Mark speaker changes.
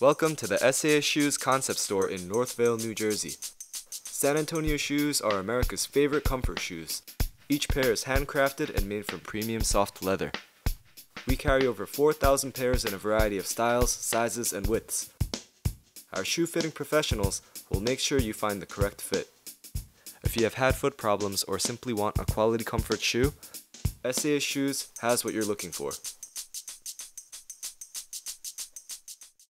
Speaker 1: Welcome to the SAS Shoes concept store in Northvale, New Jersey. San Antonio shoes are America's favorite comfort shoes. Each pair is handcrafted and made from premium soft leather. We carry over 4,000 pairs in a variety of styles, sizes, and widths. Our shoe fitting professionals will make sure you find the correct fit. If you have had foot problems or simply want a quality comfort shoe, SAS Shoes has what you're looking for.